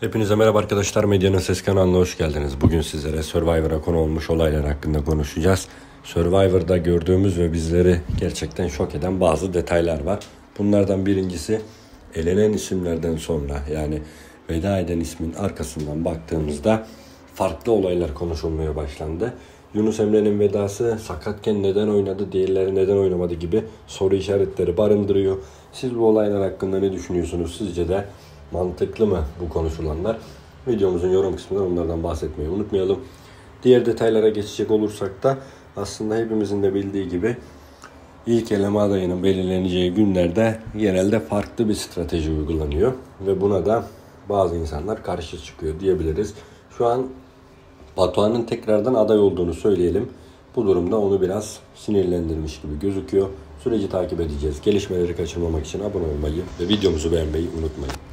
Hepinize merhaba arkadaşlar. Medyanın Ses kanalına hoş geldiniz. Bugün sizlere Survivor'a konu olmuş olaylar hakkında konuşacağız. Survivor'da gördüğümüz ve bizleri gerçekten şok eden bazı detaylar var. Bunlardan birincisi elenen isimlerden sonra yani veda eden ismin arkasından baktığımızda farklı olaylar konuşulmaya başlandı. Yunus Emre'nin vedası sakatken neden oynadı, diğerleri neden oynamadı gibi soru işaretleri barındırıyor. Siz bu olaylar hakkında ne düşünüyorsunuz? Sizce de mantıklı mı bu konuşulanlar? Videomuzun yorum kısmında onlardan bahsetmeyi unutmayalım. Diğer detaylara geçecek olursak da aslında hepimizin de bildiği gibi ilk eleme adayının belirleneceği günlerde genelde farklı bir strateji uygulanıyor. Ve buna da bazı insanlar karşı çıkıyor diyebiliriz. Şu an Batuhan'ın tekrardan aday olduğunu söyleyelim. Bu durumda onu biraz sinirlendirmiş gibi gözüküyor. Süreci takip edeceğiz. Gelişmeleri kaçırmamak için abone olmayı ve videomuzu beğenmeyi unutmayın.